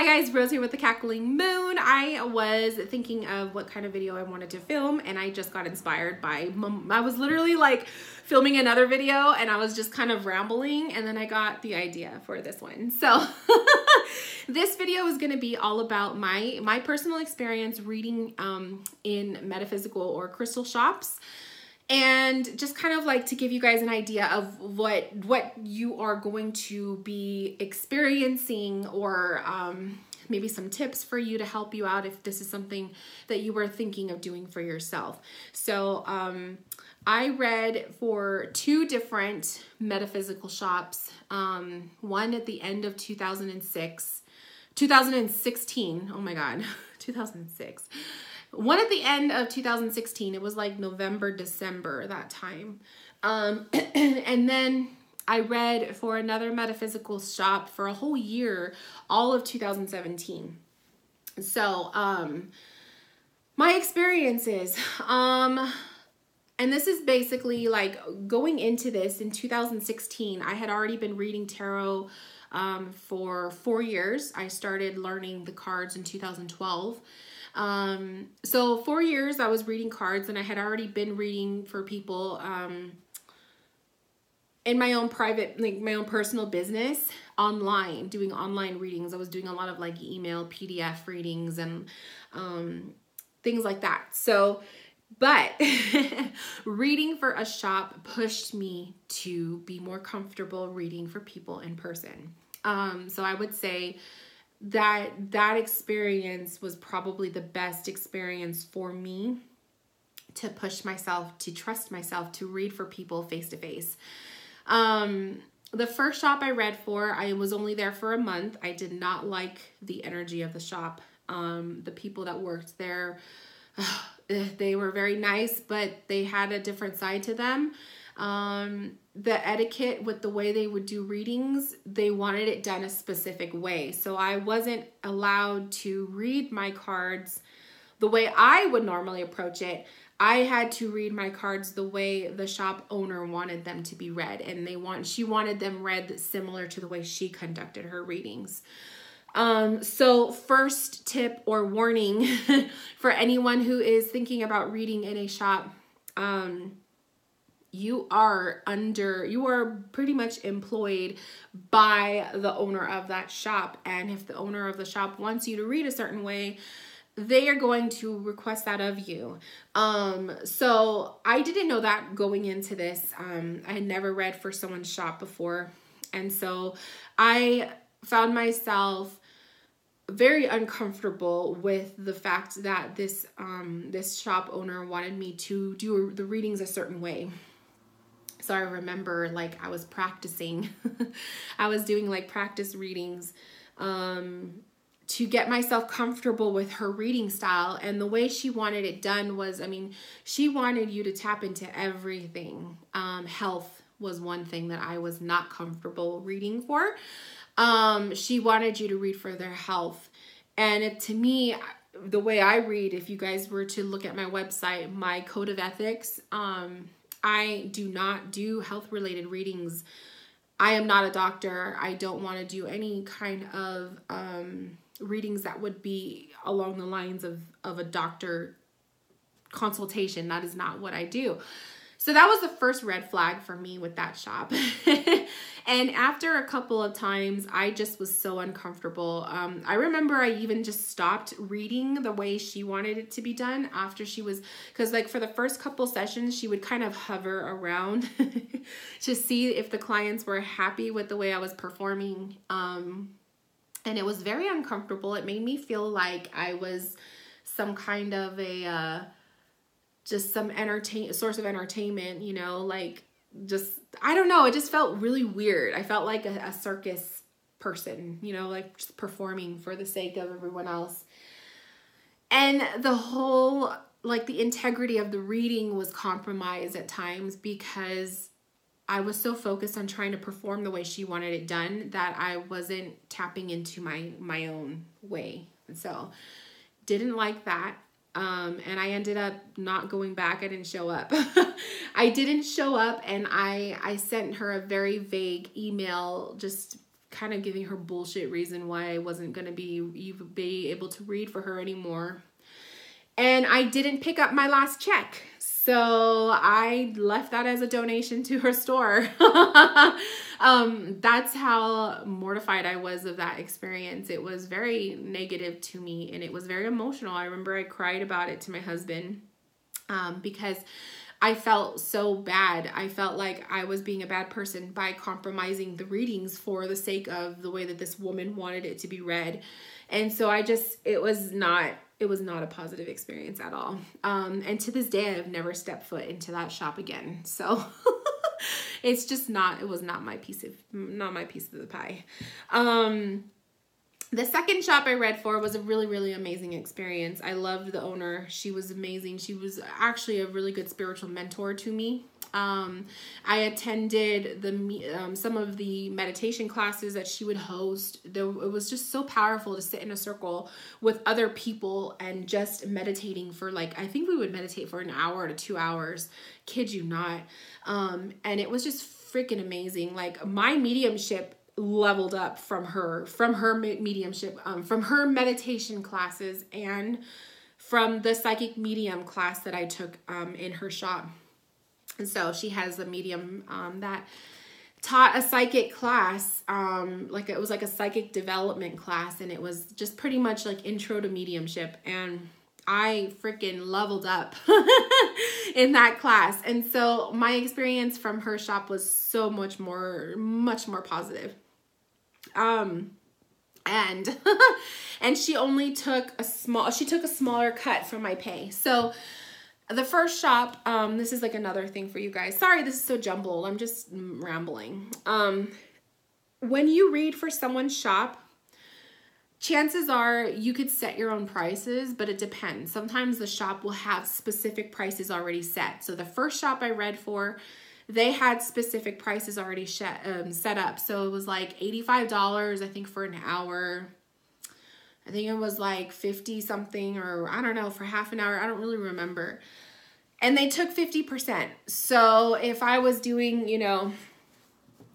Hi guys, Rose here with the Cackling Moon. I was thinking of what kind of video I wanted to film and I just got inspired by, I was literally like filming another video and I was just kind of rambling and then I got the idea for this one. So this video is gonna be all about my, my personal experience reading um, in metaphysical or crystal shops and just kind of like to give you guys an idea of what what you are going to be experiencing or um, maybe some tips for you to help you out if this is something that you were thinking of doing for yourself. So um, i read for two different metaphysical shops um, one at the end of 2006 2016 oh my god 2006 one at the end of 2016 it was like november december that time. Um and then i read for another metaphysical shop for a whole year all of 2017 so um my experiences um and this is basically like going into this in 2016 i had already been reading tarot um, for four years. I started learning the cards in 2012 um, so four years I was reading cards and I had already been reading for people um, in my own private, like my own personal business online, doing online readings. I was doing a lot of like email, PDF readings and um, things like that. So, but reading for a shop pushed me to be more comfortable reading for people in person. Um, so I would say that that experience was probably the best experience for me to push myself to trust myself to read for people face to face um the first shop i read for i was only there for a month. I did not like the energy of the shop. Um the people that worked there they were very nice but they had a different side to them um the etiquette with the way they would do readings, they wanted it done a specific way. So I wasn't allowed to read my cards the way I would normally approach it. I had to read my cards the way the shop owner wanted them to be read and they want she wanted them read similar to the way she conducted her readings. Um, so first tip or warning for anyone who is thinking about reading in a shop, um, you are under you are pretty much employed by the owner of that shop. And if the owner of the shop wants you to read a certain way they are going to request that of you. Um so i didn't know that going into this. Um i had never read for someone's shop before. And so i found myself very uncomfortable with the fact that this um this shop owner wanted me to do the readings a certain way so I remember like I was practicing. I was doing like practice readings um, to get myself comfortable with her reading style. And the way she wanted it done was, I mean, she wanted you to tap into everything. Um, health was one thing that I was not comfortable reading for. Um, she wanted you to read for their health. And it, to me, the way I read, if you guys were to look at my website, my code of ethics, um, I do not do health related readings. I am not a doctor. I don't want to do any kind of um, readings that would be along the lines of, of a doctor consultation. That is not what I do. So that was the first red flag for me with that shop. and after a couple of times, I just was so uncomfortable. Um, I remember I even just stopped reading the way she wanted it to be done after she was, because like for the first couple sessions, she would kind of hover around to see if the clients were happy with the way I was performing. Um, and it was very uncomfortable. It made me feel like I was some kind of a, uh, just some entertain source of entertainment, you know, like just I don't know, it just felt really weird. I felt like a, a circus person, you know, like just performing for the sake of everyone else. And the whole like the integrity of the reading was compromised at times because I was so focused on trying to perform the way she wanted it done that I wasn't tapping into my my own way. And so didn't like that. Um, and I ended up not going back. I didn't show up. I didn't show up and I I sent her a very vague email just kind of giving her bullshit reason why I wasn't to be be able to read for her anymore. And I didn't pick up my last check. So I left that as a donation to her store. um, that's how mortified I was of that experience. It was very negative to me and it was very emotional. I remember I cried about it to my husband um, because I felt so bad. I felt like I was being a bad person by compromising the readings for the sake of the way that this woman wanted it to be read. And so I just, it was not it was not a positive experience at all. Um, and to this day, I've never stepped foot into that shop again. So it's just not, it was not my piece of, not my piece of the pie. Um, the second shop I read for was a really, really amazing experience. I loved the owner. She was amazing. She was actually a really good spiritual mentor to me. Um, I attended the um, some of the meditation classes that she would host. There, it was just so powerful to sit in a circle with other people and just meditating for like I think we would meditate for an hour to two hours. Kid you not. Um, and it was just freaking amazing. Like my mediumship leveled up from her from her mediumship um, from her meditation classes and from the psychic medium class that I took um, in her shop and so she has a medium um, that taught a psychic class um like it was like a psychic development class and it was just pretty much like intro to mediumship and I freaking leveled up in that class. And so my experience from her shop was so much more much more positive. Um and and she only took a small she took a smaller cut from my pay. So the first shop, um, this is like another thing for you guys. Sorry, this is so jumbled. I'm just rambling. Um, when you read for someone's shop, chances are you could set your own prices, but it depends. Sometimes the shop will have specific prices already set. So the first shop I read for, they had specific prices already set, um, set up. So it was like $85, I think, for an hour. I think it was like 50 something or I don't know, for half an hour. I don't really remember and they took 50%. So if I was doing, you know,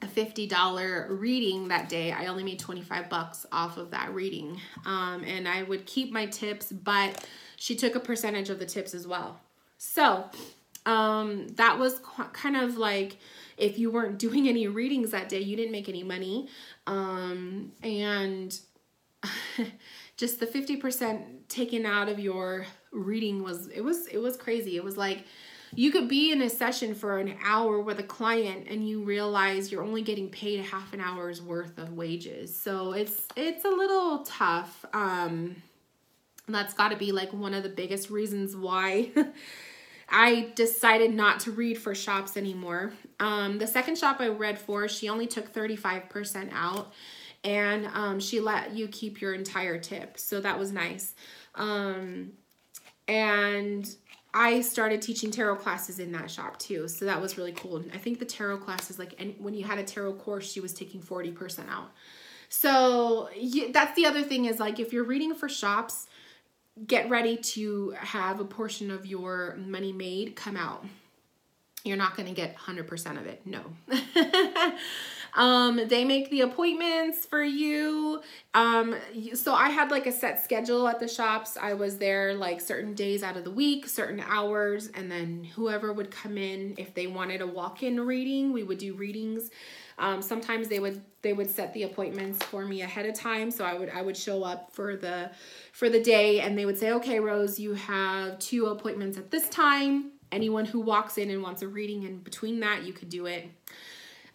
a $50 reading that day, I only made 25 bucks off of that reading. Um, and I would keep my tips, but she took a percentage of the tips as well. So um, that was kind of like if you weren't doing any readings that day, you didn't make any money. Um, and just the 50% taken out of your reading was it was it was crazy. It was like you could be in a session for an hour with a client and you realize you're only getting paid half an hour's worth of wages. So it's it's a little tough. Um that's got to be like one of the biggest reasons why I decided not to read for shops anymore. Um, the second shop I read for, she only took 35% out and um, she let you keep your entire tip. So that was nice. Um, and I started teaching tarot classes in that shop too. So that was really cool. I think the tarot classes, like and when you had a tarot course, she was taking 40% out. So that's the other thing is like if you're reading for shops, get ready to have a portion of your money made come out. You're not going to get 100% of it. No. Um, they make the appointments for you. Um, so I had like a set schedule at the shops. I was there like certain days out of the week, certain hours, and then whoever would come in if they wanted a walk-in reading, we would do readings. Um, sometimes they would they would set the appointments for me ahead of time, so I would I would show up for the for the day, and they would say, "Okay, Rose, you have two appointments at this time. Anyone who walks in and wants a reading in between that, you could do it."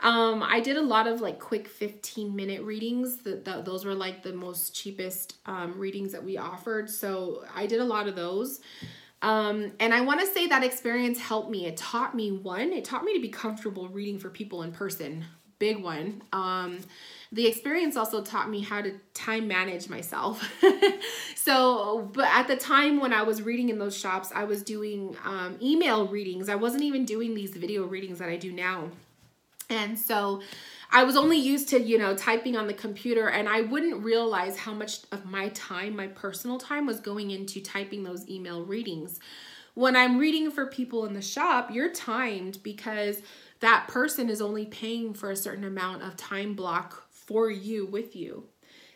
Um, I did a lot of like quick 15 minute readings. That those were like the most cheapest um, readings that we offered. So I did a lot of those. Um, and I want to say that experience helped me. It taught me one, it taught me to be comfortable reading for people in person. Big one. Um, the experience also taught me how to time manage myself. so, but at the time when I was reading in those shops, I was doing um, email readings. I wasn't even doing these video readings that I do now. And so I was only used to, you know, typing on the computer and I wouldn't realize how much of my time, my personal time was going into typing those email readings. When I'm reading for people in the shop, you're timed because that person is only paying for a certain amount of time block for you with you.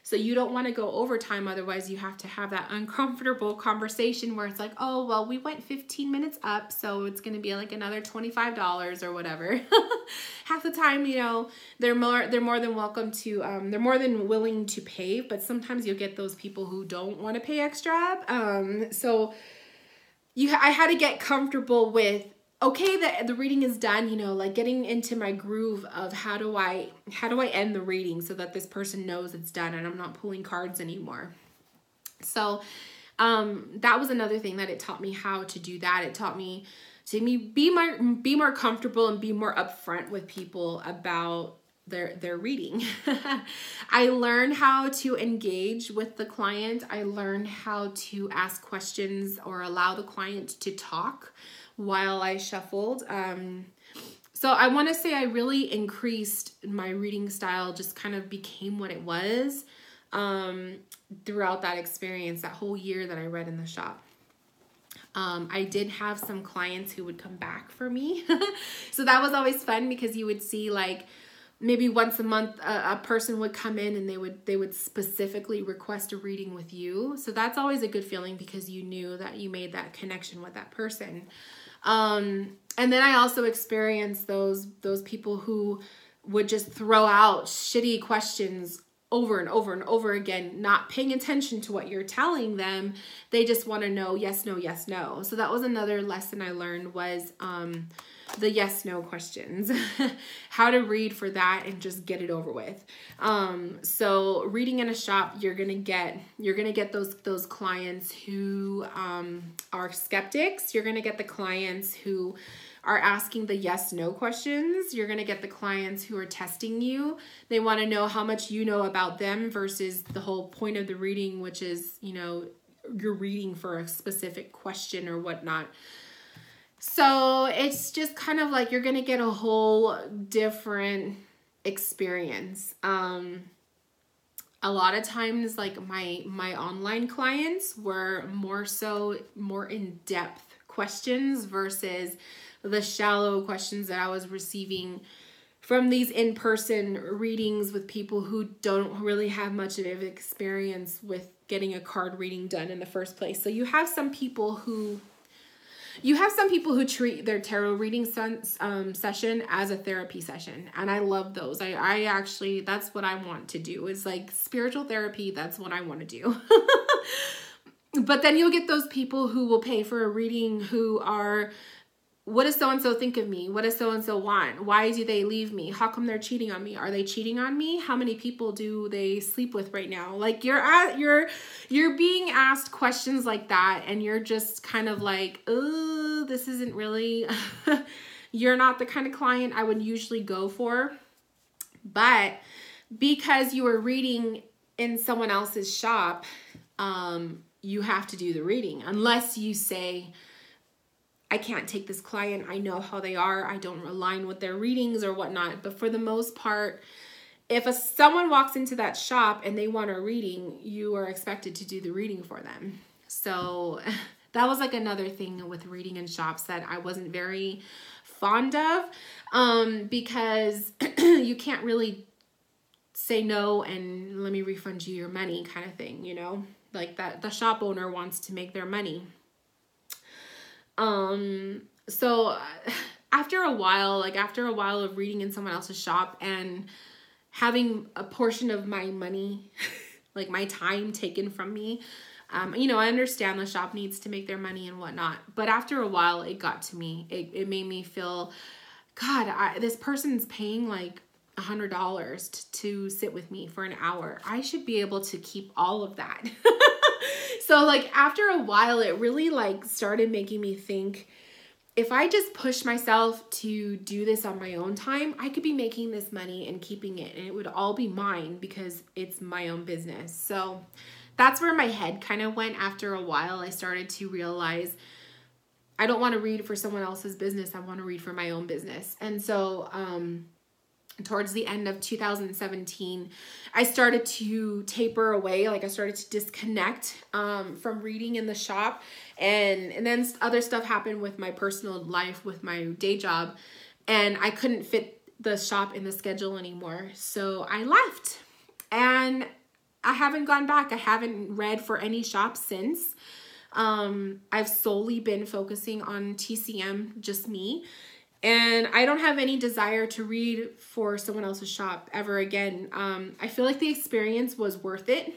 So you don't want to go overtime, otherwise, you have to have that uncomfortable conversation where it's like, oh, well, we went 15 minutes up, so it's going to be like another $25 or whatever. Half the time, you know, they're more they're more than welcome to um, they're more than willing to pay, but sometimes you'll get those people who don't want to pay extra. Um, so you I had to get comfortable with okay the, the reading is done you know like getting into my groove of how do i how do i end the reading so that this person knows it's done and i'm not pulling cards anymore so um that was another thing that it taught me how to do that it taught me to me be more be more comfortable and be more upfront with people about their their reading. I learned how to engage with the client. I learned how to ask questions or allow the client to talk while I shuffled. Um, so I want to say I really increased my reading style, just kind of became what it was um, throughout that experience, that whole year that I read in the shop. Um, I did have some clients who would come back for me. so that was always fun because you would see like maybe once a month a, a, person would come in and they would they would specifically request a reading with you. So that's always a good feeling because you knew that you made that connection with that person. Um, and then I also experienced those those people who would just throw out shitty questions over and over and over again, not paying attention to what you're telling them. They just want to know yes, no, yes, no. So that was another lesson I learned was um, the yes no questions. How to read for that and just get it over with. Um so reading in a shop you're gonna get you're gonna get those those clients who um are skeptics. You're gonna get the clients who are asking the yes no questions. You're gonna get the clients who are testing you. They want to know how much you know about them versus the whole point of the reading which is you know you're reading for a specific question or whatnot so it's just kind of like you're going to get a whole different experience. Um, a lot of times like my my online clients were more so more in-depth questions versus the shallow questions that I was receiving from these in-person readings with people who don't really have much of an experience with getting a card reading done in the first place. So you have some people who you have some people who treat their tarot reading sense, um, session as a therapy session, and I love those. I, I actually, that's what I want to do is like spiritual therapy. That's what I want to do. but then you'll get those people who will pay for a reading who are what does so and so think of me? What does so and so want? Why do they leave me? How come they're cheating on me? Are they cheating on me? How many people do they sleep with right now? Like you're at you're you're being asked questions like that and you're just kind of like, "Oh, this isn't really you're not the kind of client I would usually go for." But because you are reading in someone else's shop, um you have to do the reading unless you say I can't take this client. I know how they are. I don't align with their readings or whatnot. But for the most part, if a, someone walks into that shop and they want a reading, you are expected to do the reading for them. So that was like another thing with reading in shops that I wasn't very fond of um, because you can't really say no and let me refund you your money kind of thing, you know? Like that the shop owner wants to make their money. Um, so after a while, like after a while of reading in someone else's shop and having a portion of my money, like my time taken from me, um, you know, I understand the shop needs to make their money and whatnot, but after a while, it got to me. It, it made me feel, God, I, this person's paying like a hundred dollars to sit with me for an hour. I should be able to keep all of that. so like after a while it really like started making me think if I just push myself to do this on my own time, I could be making this money and keeping it and it would all be mine because it's my own business. So that's where my head kind of went after a while. I started to realize I don't want to read for someone else's business. I want to read for my own business. And so um towards the end of 2017 i started to taper away like i started to disconnect um, from reading in the shop and and then other stuff happened with my personal life with my day job and i couldn't fit the shop in the schedule anymore. So I left. And I haven't gone back. I haven't read for any shop since. Um, I've solely been focusing on TCM, just me. And I don't have any desire to read for someone else's shop ever again. Um, I feel like the experience was worth it.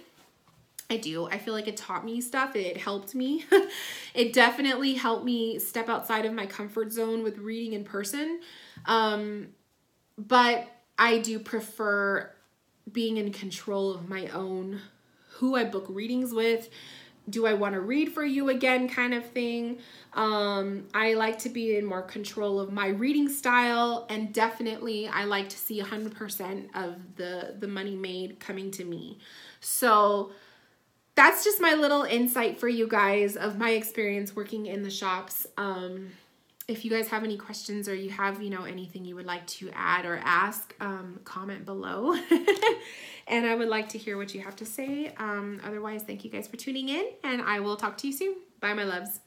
I do. I feel like it taught me stuff. It helped me. it definitely helped me step outside of my comfort zone with reading in person. Um, but I do prefer being in control of my own who I book readings with. Do I want to read for you again kind of thing. Um, I like to be in more control of my reading style and definitely I like to see 100% of the the money made coming to me. So that's just my little insight for you guys of my experience working in the shops. Um, if you guys have any questions or you have, you know, anything you would like to add or ask, um, comment below. and I would like to hear what you have to say. Um, otherwise, thank you guys for tuning in and I will talk to you soon. Bye, my loves.